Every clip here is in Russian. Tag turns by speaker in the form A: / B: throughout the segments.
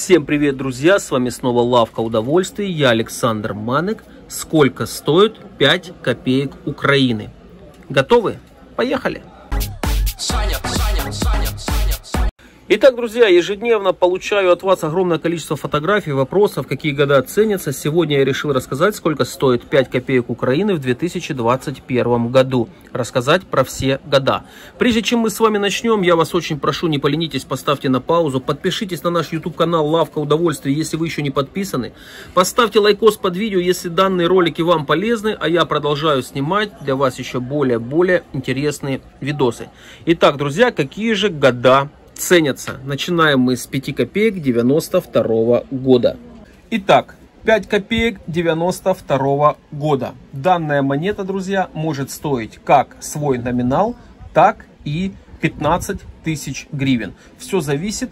A: Всем привет, друзья! С вами снова Лавка Удовольствий. Я Александр Манек. Сколько стоит 5 копеек Украины? Готовы? Поехали! Саня, Итак, друзья, ежедневно получаю от вас огромное количество фотографий, вопросов, какие года ценятся. Сегодня я решил рассказать, сколько стоит 5 копеек Украины в 2021 году. Рассказать про все года. Прежде чем мы с вами начнем, я вас очень прошу, не поленитесь, поставьте на паузу, подпишитесь на наш YouTube канал Лавка Удовольствия, если вы еще не подписаны. Поставьте лайкос под видео, если данные ролики вам полезны, а я продолжаю снимать для вас еще более-более интересные видосы. Итак, друзья, какие же года ценятся. Начинаем мы с 5 копеек 92 года. Итак, 5 копеек 92 года. Данная монета, друзья, может стоить как свой номинал, так и 15 тысяч гривен. Все зависит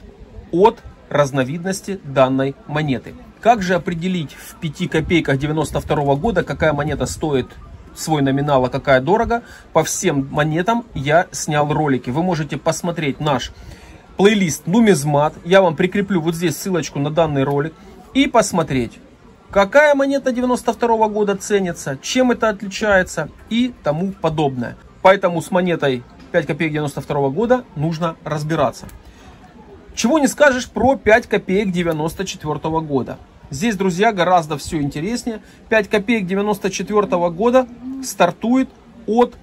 A: от разновидности данной монеты. Как же определить в 5 копейках 92 года, какая монета стоит свой номинал, а какая дорого? По всем монетам я снял ролики. Вы можете посмотреть наш плейлист нумизмат. Я вам прикреплю вот здесь ссылочку на данный ролик. И посмотреть, какая монета 92 года ценится, чем это отличается и тому подобное. Поэтому с монетой 5 копеек 92 года нужно разбираться. Чего не скажешь про 5 копеек 94 года. Здесь, друзья, гораздо все интереснее. 5 копеек 94 года стартует от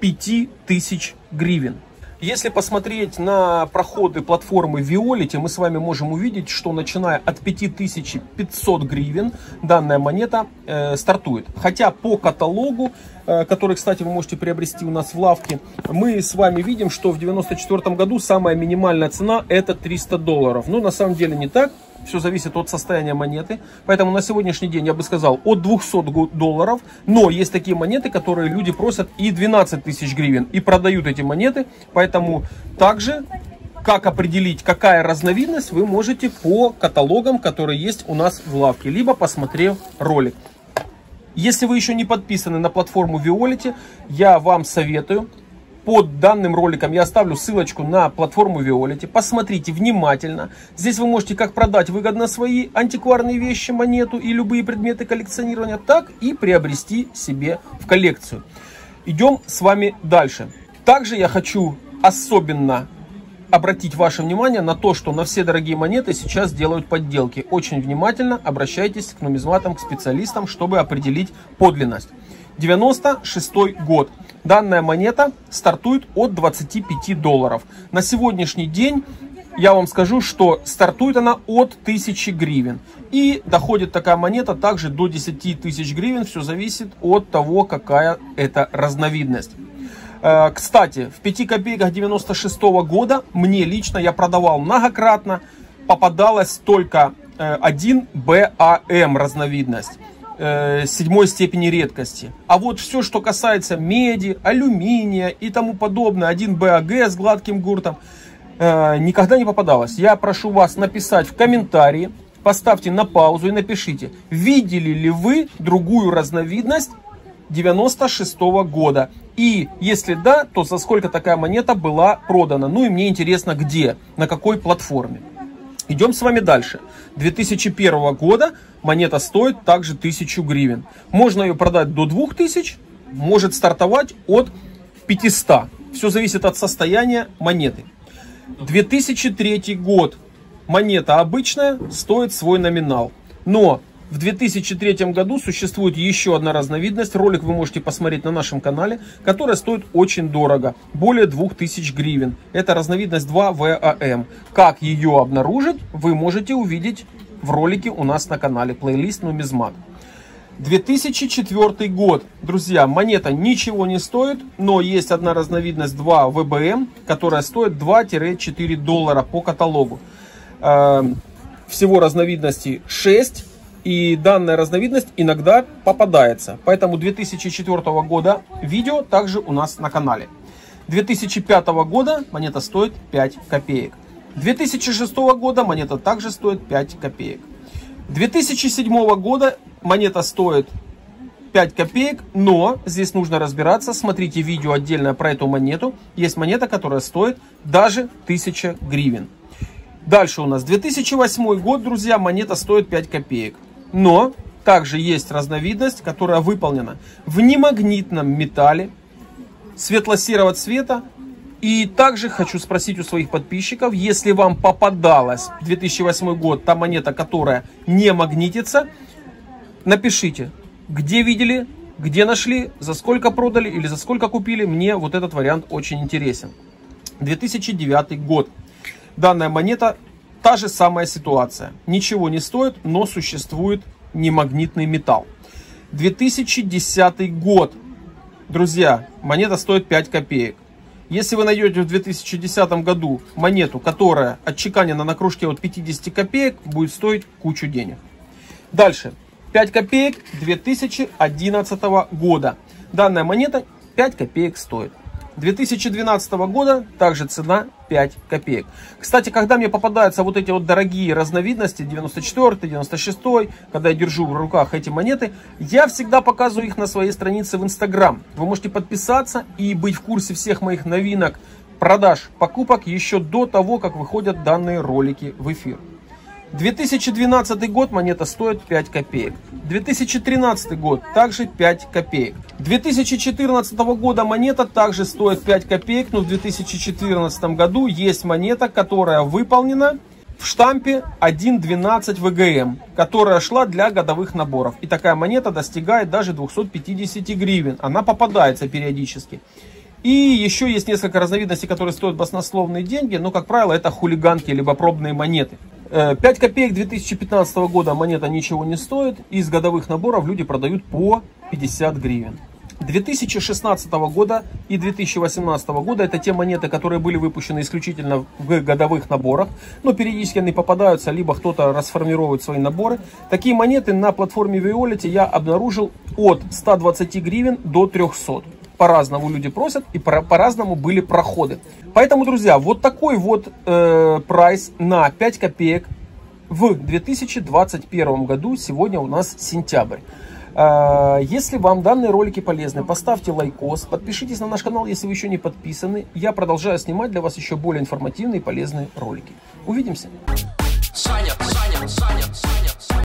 A: 5000 гривен. Если посмотреть на проходы платформы Violet, мы с вами можем увидеть, что начиная от 5500 гривен данная монета э, стартует. Хотя по каталогу, э, который, кстати, вы можете приобрести у нас в лавке, мы с вами видим, что в 94 году самая минимальная цена это 300 долларов. Но на самом деле не так все зависит от состояния монеты. Поэтому на сегодняшний день я бы сказал от 200 долларов. Но есть такие монеты, которые люди просят и 12 тысяч гривен. И продают эти монеты. Поэтому также как определить, какая разновидность, вы можете по каталогам, которые есть у нас в лавке, либо посмотрев ролик. Если вы еще не подписаны на платформу Violet, я вам советую под данным роликом я оставлю ссылочку на платформу Violet. Посмотрите внимательно. Здесь вы можете как продать выгодно свои антикварные вещи, монету и любые предметы коллекционирования, так и приобрести себе в коллекцию. Идем с вами дальше. Также я хочу особенно обратить ваше внимание на то, что на все дорогие монеты сейчас делают подделки. Очень внимательно обращайтесь к нумизматам, к специалистам, чтобы определить подлинность. 96 год. Данная монета стартует от 25 долларов. На сегодняшний день я вам скажу, что стартует она от 1000 гривен. И доходит такая монета также до 10 тысяч гривен. Все зависит от того, какая это разновидность. Э, кстати, в 5 копейках 96 года мне лично, я продавал многократно, попадалась только э, один БАМ разновидность. Э, седьмой степени редкости. А вот все, что касается меди, алюминия и тому подобное, один БАГ с гладким гуртом, э, никогда не попадалось. Я прошу вас написать в комментарии, поставьте на паузу и напишите, видели ли вы другую разновидность 96 -го года. И если да, то за сколько такая монета была продана. Ну и мне интересно, где, на какой платформе. Идем с вами дальше. 2001 года монета стоит также 1000 гривен. Можно ее продать до 2000, может стартовать от 500. Все зависит от состояния монеты. 2003 год. Монета обычная, стоит свой номинал. Но в 2003 году существует еще одна разновидность, ролик вы можете посмотреть на нашем канале, которая стоит очень дорого, более 2000 гривен. Это разновидность 2 ВАМ. Как ее обнаружить, вы можете увидеть в ролике у нас на канале, плейлист нумизмат. 2004 год. Друзья, монета ничего не стоит, но есть одна разновидность 2 ВБМ, которая стоит 2-4 доллара по каталогу. Эм, всего разновидностей 6 и данная разновидность иногда попадается. Поэтому 2004 года видео также у нас на канале. 2005 года монета стоит 5 копеек. 2006 года монета также стоит 5 копеек. 2007 года монета стоит 5 копеек, но здесь нужно разбираться. Смотрите видео отдельно про эту монету. Есть монета, которая стоит даже 1000 гривен. Дальше у нас 2008 год, друзья, монета стоит 5 копеек. Но также есть разновидность, которая выполнена в немагнитном металле светло-серого цвета. И также хочу спросить у своих подписчиков, если вам попадалась 2008 год та монета, которая не магнитится, напишите, где видели, где нашли, за сколько продали или за сколько купили. Мне вот этот вариант очень интересен. 2009 год. Данная монета та же самая ситуация. Ничего не стоит, но существует немагнитный металл. 2010 год. Друзья, монета стоит 5 копеек. Если вы найдете в 2010 году монету, которая отчеканена на кружке от 50 копеек, будет стоить кучу денег. Дальше. 5 копеек 2011 года. Данная монета 5 копеек стоит. 2012 года также цена 5 копеек. Кстати, когда мне попадаются вот эти вот дорогие разновидности, 94, 96, когда я держу в руках эти монеты, я всегда показываю их на своей странице в Инстаграм. Вы можете подписаться и быть в курсе всех моих новинок, продаж, покупок еще до того, как выходят данные ролики в эфир. 2012 год монета стоит 5 копеек. 2013 год также 5 копеек. 2014 года монета также стоит 5 копеек, но в 2014 году есть монета, которая выполнена в штампе 1.12 ВГМ, которая шла для годовых наборов. И такая монета достигает даже 250 гривен. Она попадается периодически. И еще есть несколько разновидностей, которые стоят баснословные деньги, но, как правило, это хулиганки либо пробные монеты. 5 э, копеек 2015 года монета ничего не стоит. Из годовых наборов люди продают по 50 гривен. 2016 года и 2018 года это те монеты, которые были выпущены исключительно в годовых наборах, но периодически они попадаются, либо кто-то расформирует свои наборы. Такие монеты на платформе Violity я обнаружил от 120 гривен до 300 по-разному люди просят и по-разному были проходы. Поэтому, друзья, вот такой вот э, прайс на 5 копеек в 2021 году. Сегодня у нас сентябрь. Э, если вам данные ролики полезны, поставьте лайкос, подпишитесь на наш канал, если вы еще не подписаны. Я продолжаю снимать для вас еще более информативные и полезные ролики. Увидимся!